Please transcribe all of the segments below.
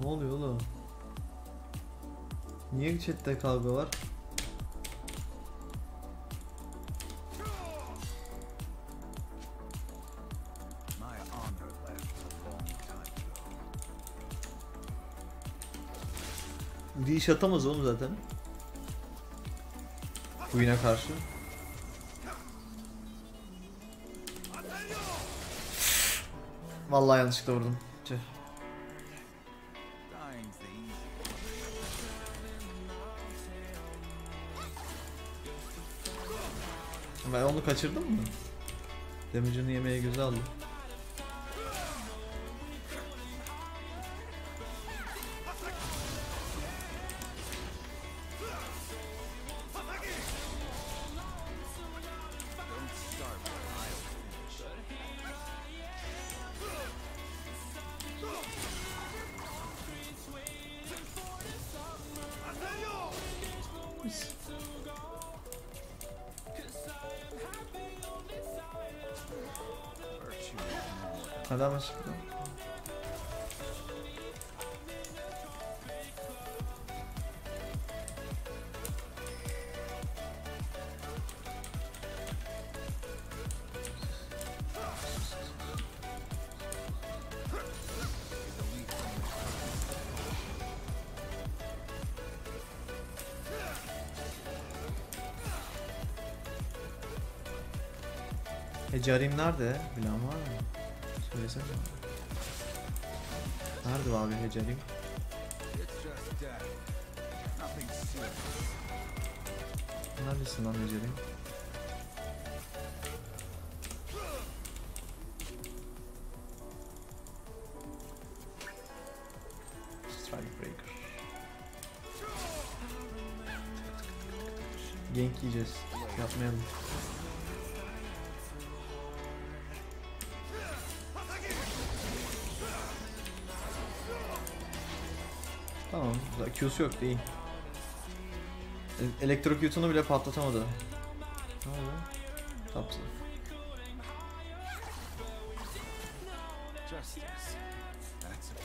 Ne oluyor oğlum? Niye chatte kavga var? My honor left a long time ago. Bir iş atamaz oğlum zaten. Queen'e karşı. Vallahi yanlışlıkla vurdum. Tüh. Ben onu kaçırdım mı? Damage'ını yemeye göze aldım. Ama çıktı. Hecarim nerede? Bilen Söylesene. Nerede abi serious. Neredesin lan Hecarim? Strike Breaker. Gank yiyeceğiz. Yapmayalım. Q'su yok değil. E- Elektrokutunu bile patlatamadı. Ne oldu? Tapsı. Justice. That's a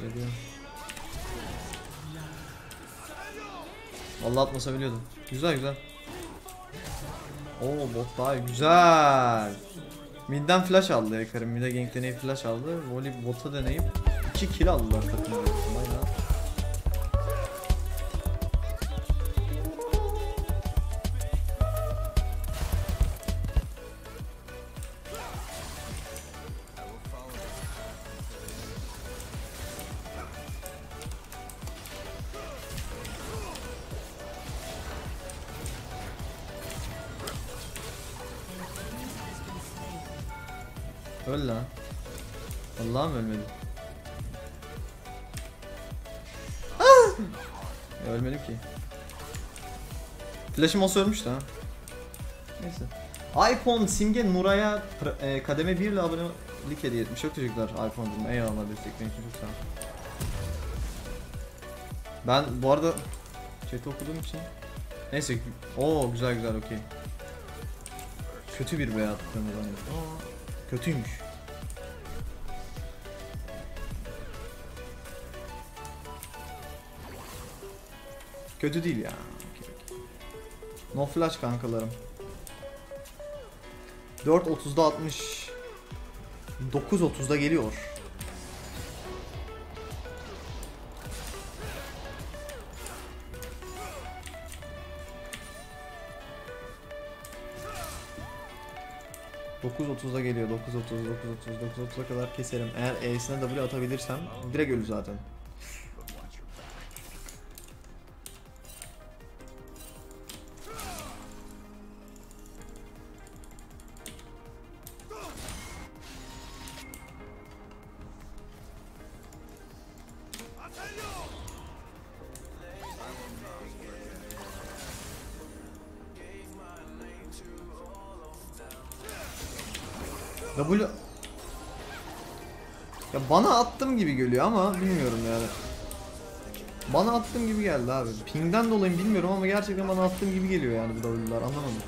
Geliyor. Vallahi atmasa biliyordum. Güzel güzel. Oo bot daha güzel. Midden flash aldı ya karım. Mid'e gank deneyip flash aldı. Volley bota deneyip 2 kill aldılar takımda. Öl lan. Allah'ım ölmedi. Ah! Ya ölmedim ki. Flash'ım olsa ölmüştü ha. Neyse. iPhone Simge Nuray'a e, kademe 1 ile abonelik hediye etmiş. Çok teşekkürler iPhone'cum. Eyvallah destekleyin için çok sağ ol. Ben bu arada chat okuduğum için Neyse. Oo güzel güzel okey. Kötü bir veya attıklarını zannediyorum. Kötüymüş. Kötü değil ya. No flash kankalarım. 4.30'da 60. 9.30'da geliyor. ...9.30'da geliyor. 9.30, 9.30, 9.30'a kadar keserim. Eğer E'sine W atabilirsem direkt ölü zaten. Gibi geliyor ama bilmiyorum yani. Bana attığım gibi geldi abi. Ping'den dolayı bilmiyorum ama gerçekten bana attığım gibi geliyor yani bu W'lar anlamadım.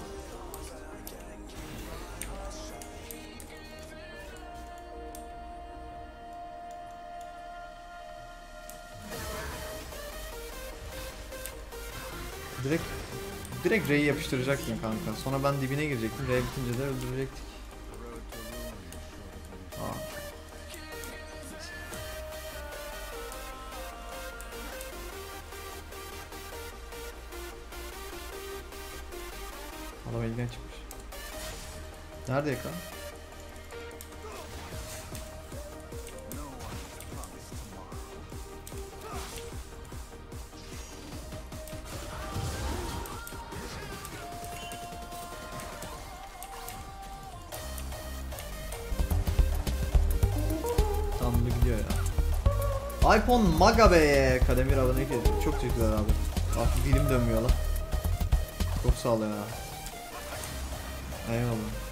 Direkt direkt R'yi yapıştıracaktım kanka. Sonra ben dibine girecektim. R bitince de öldürecektik. Nerede ekran? Tam da gidiyor ya. iPhone Maga be Kademir abone ediyor. Çok teşekkürler abi. Artık dilim dönmüyor lan. Çok sağ ol ya. Eyvallah.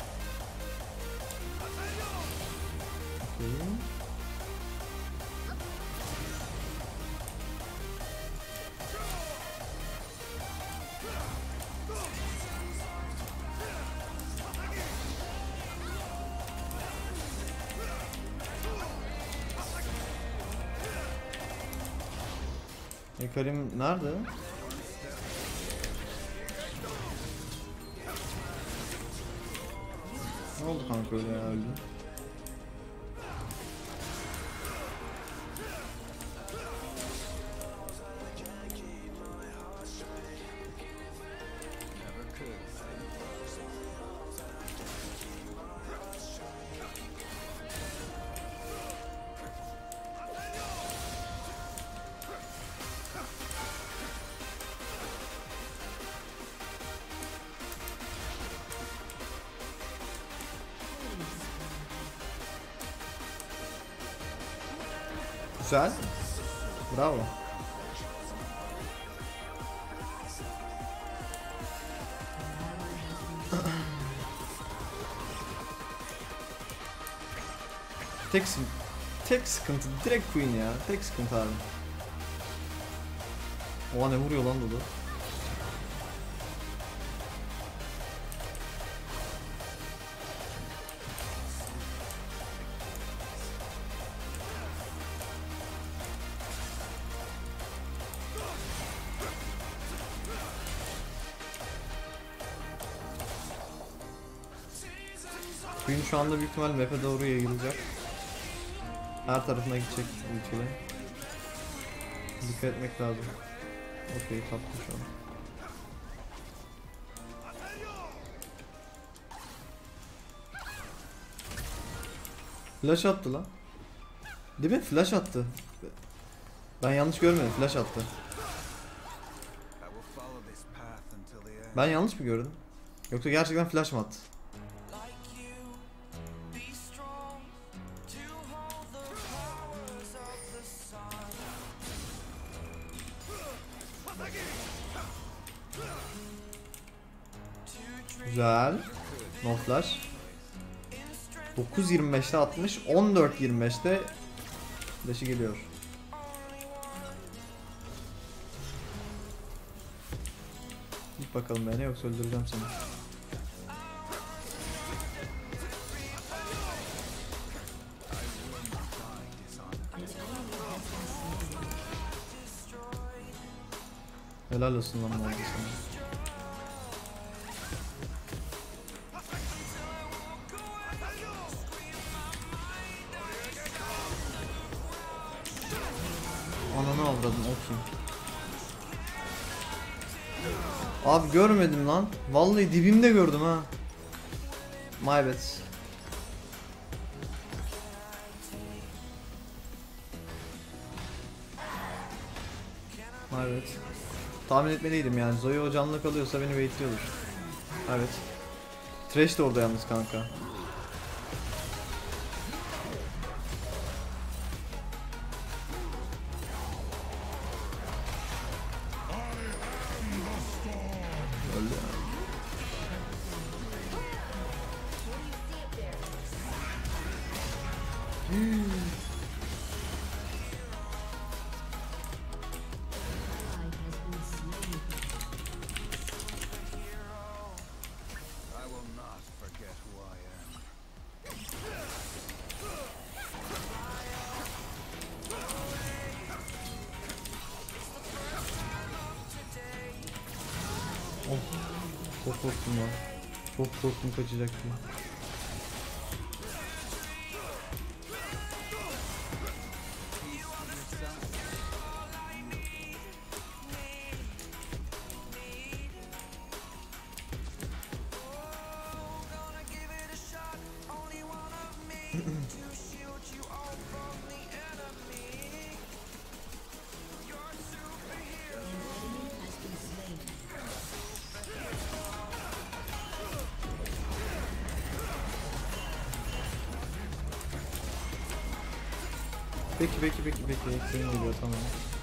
Ekarim nerede? Ne oldu kanka öyle ya öldü? Tek, tek sıkıntı direkt Queen ya. Tek sıkıntı abi. Oha ne vuruyor lan Dudu. Queen şu anda büyük ihtimal map'e doğru yayılacak. Her tarafına gidecek ihtimalle. Dikkat etmek lazım. Okey taptım şu an. Flash attı lan. Değil mi? Flash attı. Ben yanlış görmedim. Flash attı. Ben yanlış mı gördüm? Yoksa gerçekten flash mı attı? Flash. 9.25'te atmış. 14.25'te flash'ı geliyor. Git bakalım beni yoksa öldüreceğim seni. Helal olsun lan bu sana. Abi görmedim lan. Vallahi dibimde gördüm ha. My bad. Bad. Tahmin etmeliydim yani. Zoe o canlı kalıyorsa beni bekliyordur. Evet. Trash de orada yalnız kanka. pouco, não vou dizer que. Vem que vem que vem que vem que Tem que também.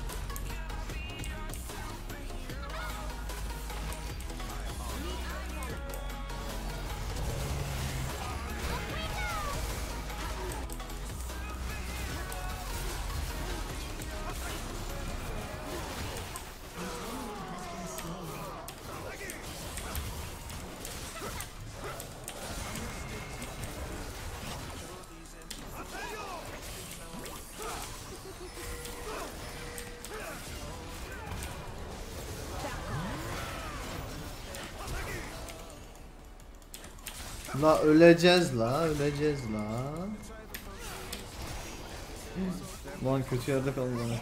La öleceğiz la öleceğiz la. Lan kötü yerde kaldı demek.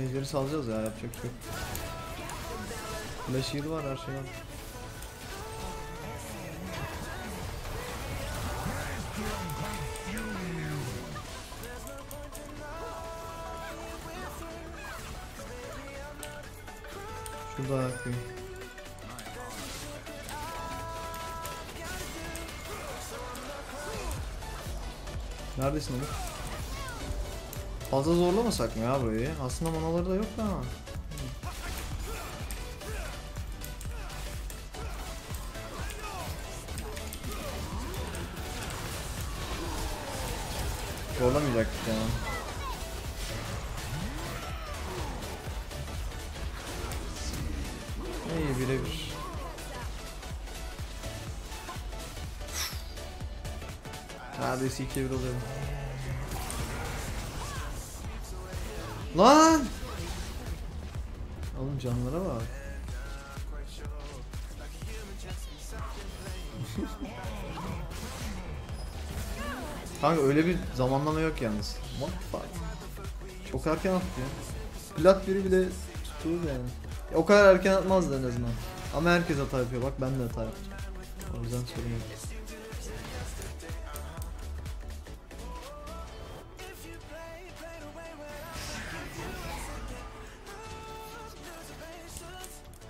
Ejderi salacağız ya yapacak yok. Flash heal var her şey var. Neredesin oğlum? Fazla zorlamasak mı ya burayı? Aslında manaları da yok da. Zorlamayacaktık ya. İyi birebir. Neredeyse ikiye bir oluyor. Lan! Oğlum canlara bak. Kanka öyle bir zamanlama yok yalnız. What the fuck? Çok erken attı ya. Plat biri bile tutuyor yani. Ya o kadar erken atmazdı en azından. Ama herkes hata yapıyor. Bak ben de hata yaptım. O yüzden sorun yok.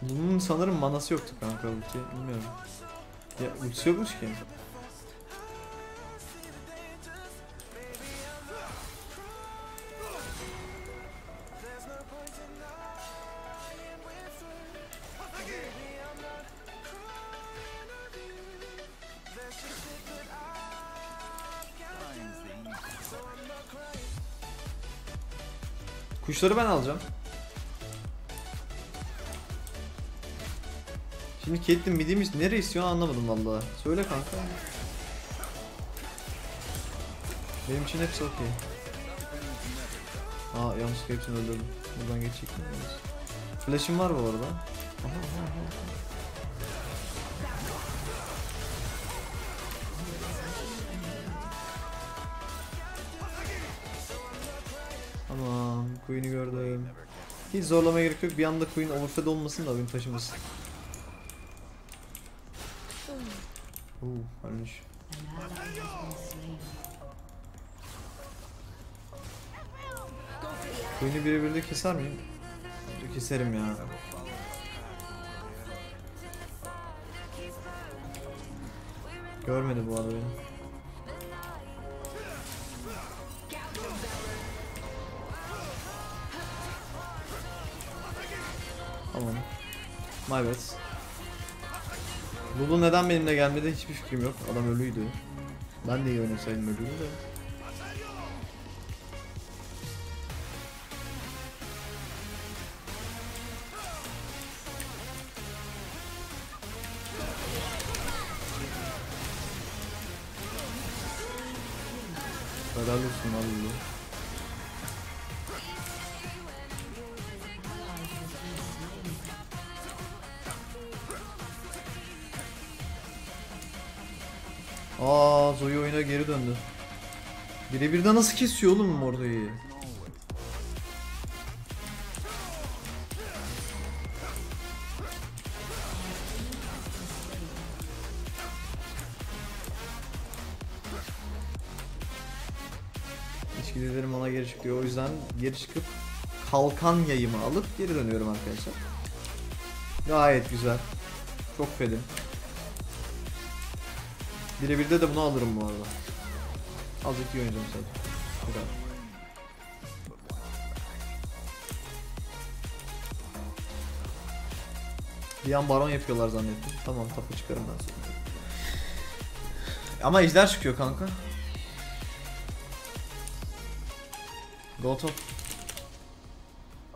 Bunun sanırım manası yoktu kanka ulti. Bilmiyorum. Ya ultisi yokmuş ki. Kuşları ben alacağım. Şimdi Caitlyn midimiz nereye istiyor anlamadım vallahi. Söyle kanka. Benim için hepsi okey. Aa yanlışlıkla hepsini öldürdüm. Buradan geçecektim. Flash'im var bu arada. Aha, aha, aha. Tamam, Queen'i gördüm. Hiç zorlamaya gerek yok. Bir anda Queen overfed olmasın da oyun taşımasın. Oo, ölmüş. Queen'i birebir de keser miyim? Keserim ya. Görmedi bu arada beni. Tamam. My bad. Lulu neden benimle gelmedi hiçbir fikrim yok. Adam ölüydü. Ben de iyi oynasaydım ölüydü de. Aa Zoe oyuna geri döndü. Birebir de nasıl kesiyor oğlum Mordo'yu? İçgüdülerim ona geri çıkıyor. O yüzden geri çıkıp kalkan yayımı alıp geri dönüyorum arkadaşlar. Gayet güzel. Çok fedim. Birebirde de bunu alırım bu arada. Azıcık iyi oynayacağım sadece. Bu kadar. Bir an baron yapıyorlar zannettim. Tamam tapu çıkarım ben sonra. Ama ejder çıkıyor kanka. Go top.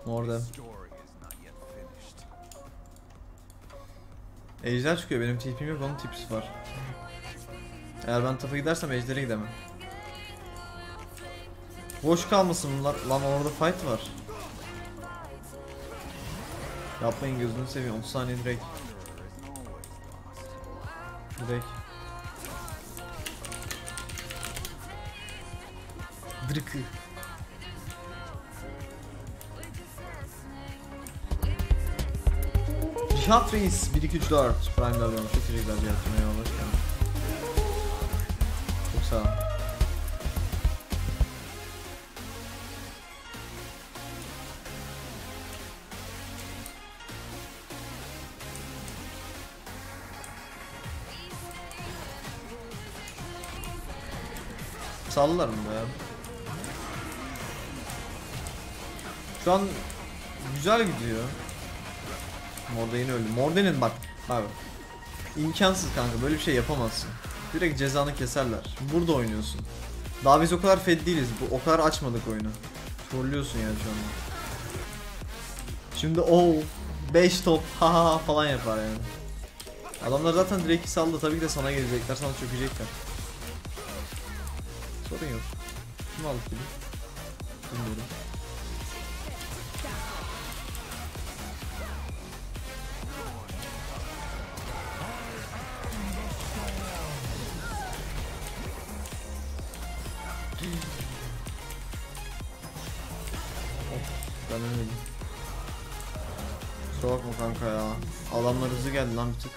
Finished. Ejder çıkıyor benim tipim yok onun tipsi var. Eğer ben tapa gidersem ejdere gidemem. Boş kalmasın bunlar. Lan orada fight var. Yapmayın gözünü seveyim 30 saniye direkt. Direkt. Dırkı. Cihat Reis 1 2 3 4 Prime alıyorum. Çok teşekkürler Cihat'cığım eyvallah. Hoş geldin. Çok sağ ol. Sallar mı be? Şu an güzel gidiyor. Mordain öldü. Mordain'in bak abi. İmkansız kanka böyle bir şey yapamazsın. Direkt cezanı keserler. Burada oynuyorsun. Daha biz o kadar fed değiliz. Bu o kadar açmadık oyunu. Trollüyorsun yani şu anda. Şimdi o 5 top ha ha falan yapar yani. Adamlar zaten Drake'i saldı tabii ki de sana gelecekler sana çökecekler. Sorun yok. Kim aldı kili? Bilmiyorum. Geldi lan bir tık.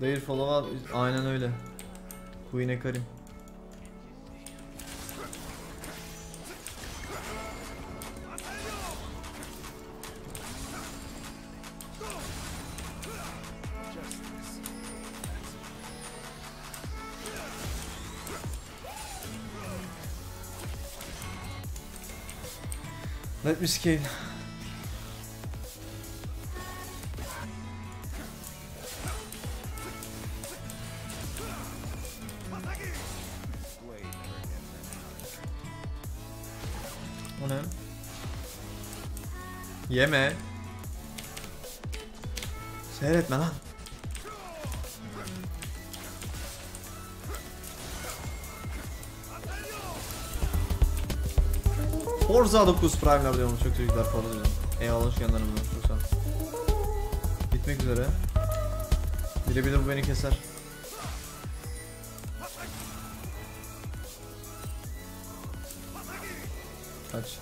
Değil follow aynen öyle. Queen'e Karim. Let me scale. O ne? Yeme. Seyretme lan. Forza 9 Prime'ler diyorum çok teşekkürler Forza. Eyvallah hoş geldin ol. Bitmek üzere. Bile bile bu beni keser. Kaç.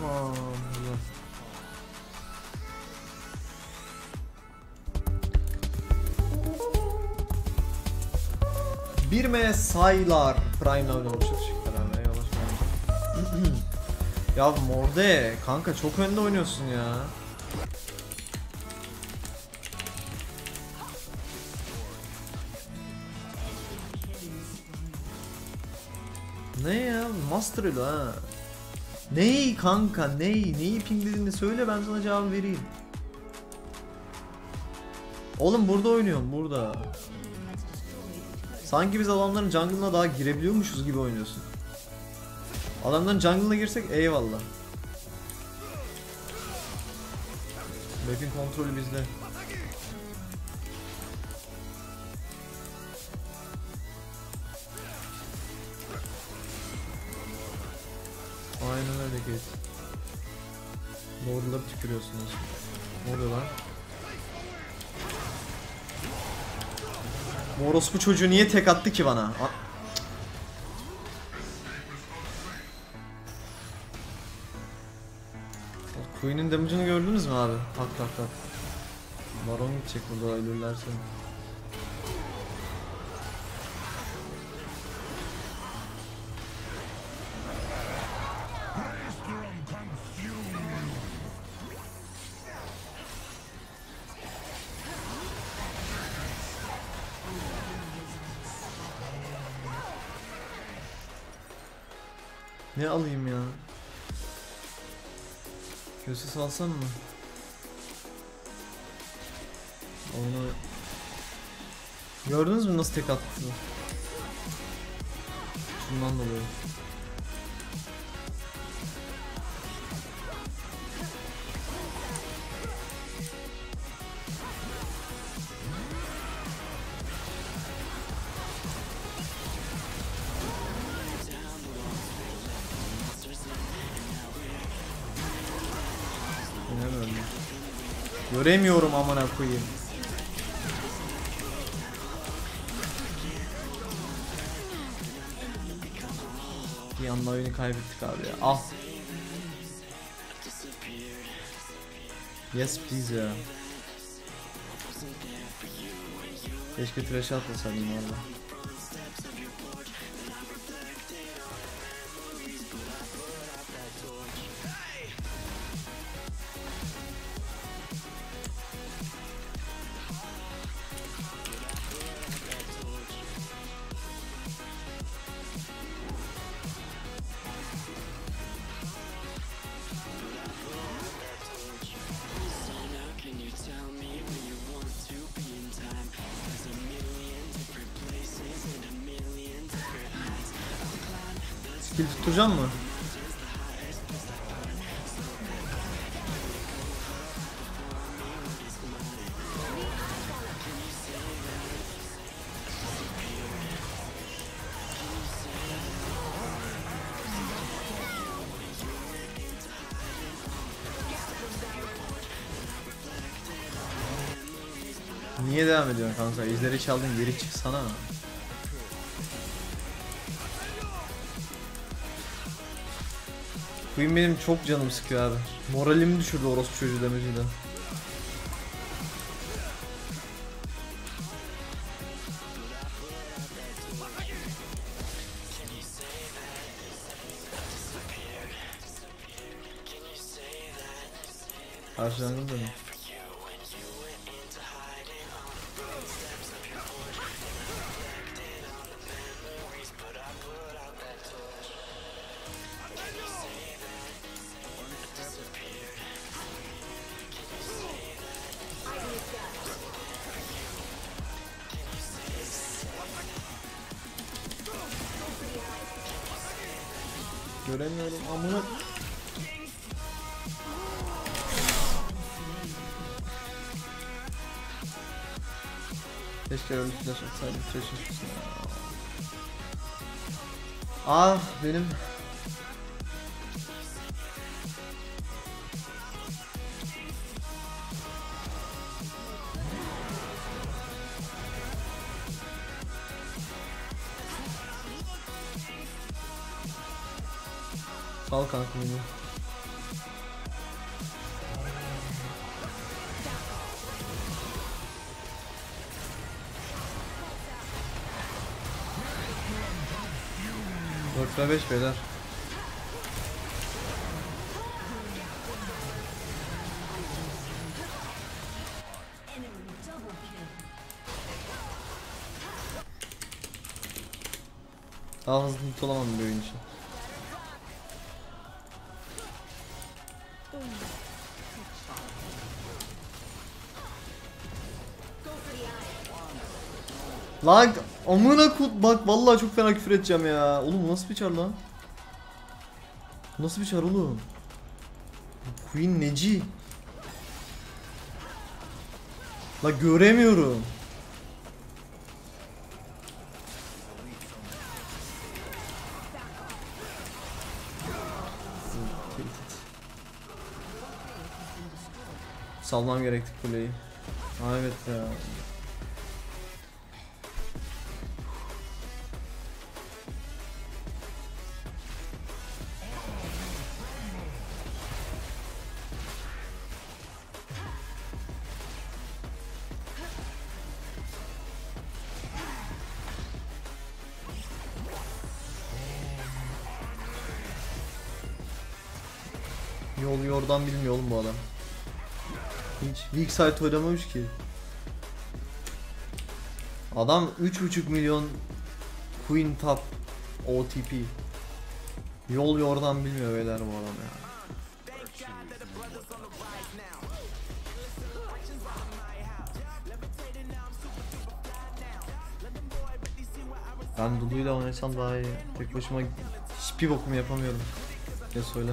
Tamam. Bir M saylar Prime'la oynamış teşekkürler abi eyvallah. Ya Morde kanka çok önde oynuyorsun ya. Ne ya? Master Elo ha. Ney kanka ney? Neyi pinglediğini söyle ben sana cevap vereyim. Oğlum burada oynuyorum burada. Sanki biz adamların jungle'ına daha girebiliyormuşuz gibi oynuyorsun. Adamların jungle'ına girsek eyvallah. Map'in kontrolü bizde. Aynen öyle Kate. Doğruları tükürüyorsunuz. Ne lan? Bu orospu çocuğu niye tek attı ki bana? A- Queen'in damage'ını gördünüz mü abi? Tak tak tak. Baron gidecek burada ölürlerse. Salsam mı? Onu... Gördünüz mü nasıl tek attı? Şundan dolayı. Göremiyorum amına koyayım. Bir anda oyunu kaybettik abi ya. Al. Yes please ya. Keşke trash atmasaydım valla. Skill tutturacağım mı? Niye devam ediyorsun kanka? İzleri çaldın geri çıksana. Queen benim çok canım sıkıyor abi. Moralimi düşürdü orospu çocuğu demeciyle. Karşılandım benim. Göremiyorum Ah benim 4'te 5 beyler. Daha hızlı hit olamam bir oyun için. Lag amına kut bak vallahi çok fena küfür edeceğim ya. Oğlum nasıl bir çar lan? Nasıl bir çar oğlum? Queen neci? La göremiyorum. Salmam gerekti kuleyi. Aa, evet ya. Yordan bilmiyor oğlum bu adam. Hiç weak side oynamamış ki. Adam 3.5 milyon Queen top OTP. Yol yordan bilmiyor beyler bu adam ya. Ben Dudu'yla oynasam daha iyi. Tek başıma hiçbir bokumu yapamıyorum. Ne söyle.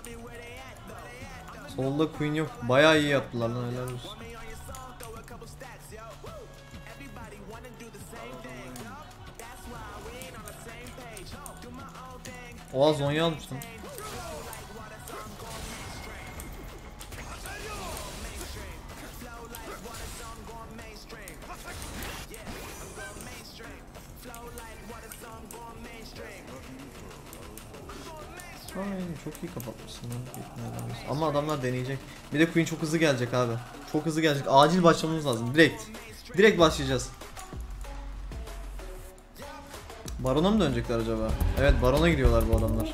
Solda Queen yok. Bayağı iyi yaptılar lan helal olsun. Oha Zonya. Aynen çok iyi kapatmışsın lan. Ama adamlar deneyecek. Bir de Queen çok hızlı gelecek abi. Çok hızlı gelecek. Acil başlamamız lazım. Direkt. Direkt başlayacağız. Baron'a mı dönecekler acaba? Evet Baron'a gidiyorlar bu adamlar.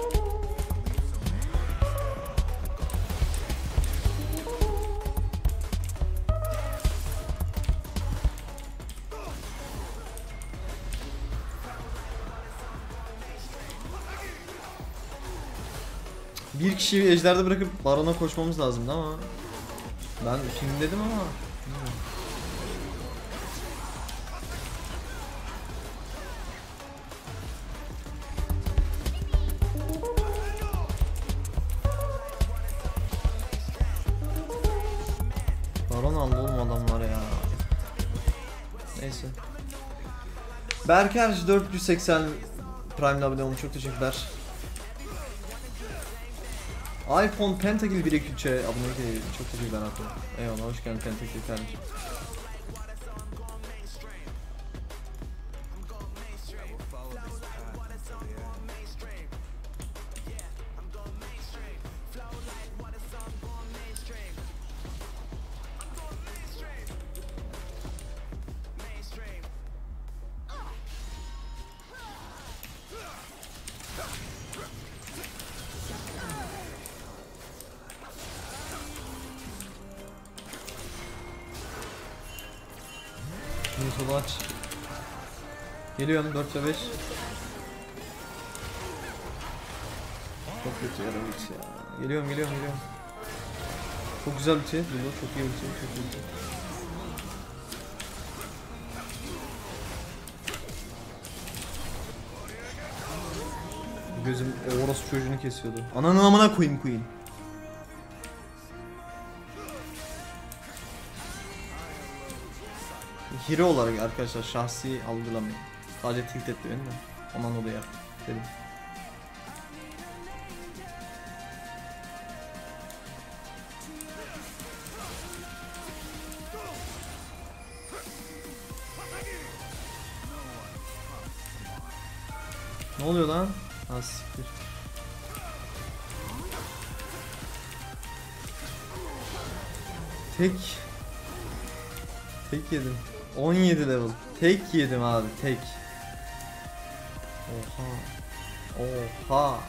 Bir kişiyi ejderde bırakıp Baron'a koşmamız lazımdı ama ben film dedim ama bilmiyorum. Baron aldı adamlar ya. Neyse. Berker 480 Prime'le abone olmuş çok teşekkürler. iPhone Pentagil 1 2 3'e abone değil. Çok teşekkürler abi. Eyvallah hoş geldin Pentagil kardeşim. Yusuf'u aç. Geliyorum 4 ve 5. Çok kötü yara ulti ya. Geliyorum geliyorum geliyorum. Çok güzel ulti. Lulu çok iyi ulti. Çok iyi ulti. Gözüm orası çocuğunu kesiyordu. Ananı amına koyayım Queen. Hero olarak arkadaşlar şahsi algılamayın. Sadece tilt etti beni de. Aman odaya dedim. Ne oluyor lan? Ha. Tek. Tek yedim. 17 level. Tek yedim abi tek. Oha. Oha.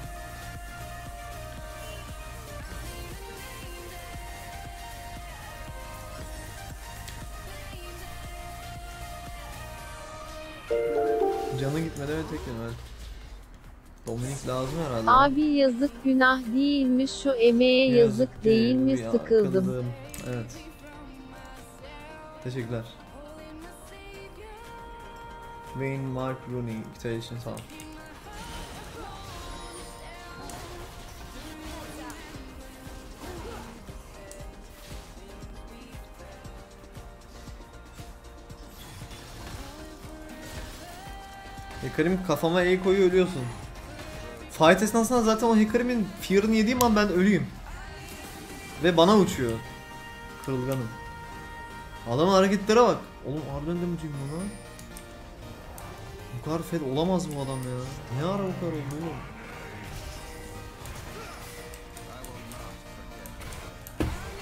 Canı gitmedi ve tek yedim. Dominik lazım herhalde. Abi yazık günah değil mi şu emeğe yazık, değil mi ya, sıkıldım. Evet. Teşekkürler. Wayne Mark Rooney invitation sağ ol. Hekarim kafama el koyuyor ölüyorsun. Fight esnasında zaten o Hekarim'in fear'ını yediğim an ben ölüyüm. Ve bana uçuyor. Kırılganım. Adamın hareketlere bak. Oğlum harbiden de mi lan? Kadar fed olamaz bu adam ya. Ne ara bu kadar oldu oğlum?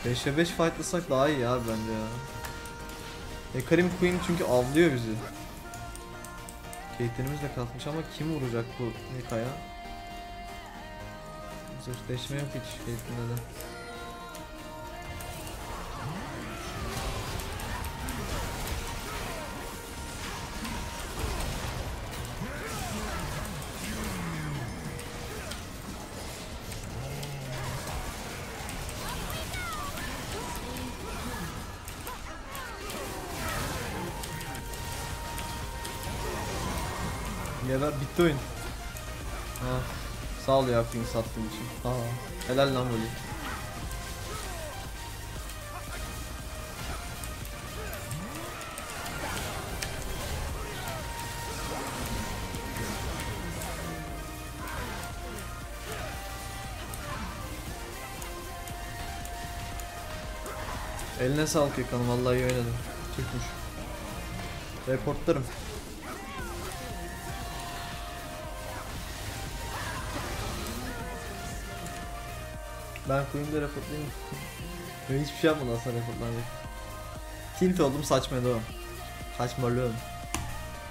Beşe 5 fightlasak daha iyi abi bence ya. Hekarim Queen çünkü avlıyor bizi. Caitlyn'imiz de kalkmış ama kim vuracak bu Heka'ya? Zırhleşme yok hiç Caitlyn'de de. Geber bitti oyun. Ha. Sağ ol ya Queen sattığın için. Ha. Helal lan Voli. Eline sağlık Yakan'ım vallahi iyi oynadın. Çıkmış. Reportlarım. Ben Queen'de reportlayayım. Ben hiçbir şey yapmadan sonra reportlanacak. Tilt oldum saçmalığım. Saçmalığım.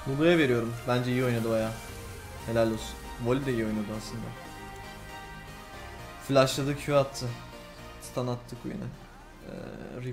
Lulu'ya veriyorum. Bence iyi oynadı baya. Helal olsun. Voli de iyi oynadı aslında. Flashladı Q attı. Stun attı Queen'e. Ee,